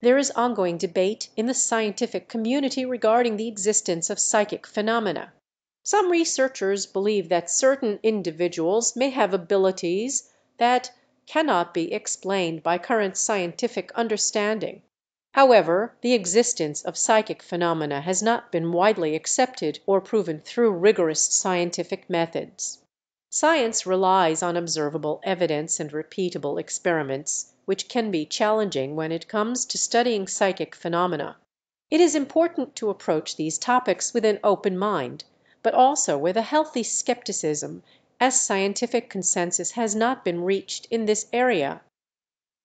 There is ongoing debate in the scientific community regarding the existence of psychic phenomena. Some researchers believe that certain individuals may have abilities that cannot be explained by current scientific understanding. However, the existence of psychic phenomena has not been widely accepted or proven through rigorous scientific methods. Science relies on observable evidence and repeatable experiments, which can be challenging when it comes to studying psychic phenomena. It is important to approach these topics with an open mind, but also with a healthy skepticism, as scientific consensus has not been reached in this area.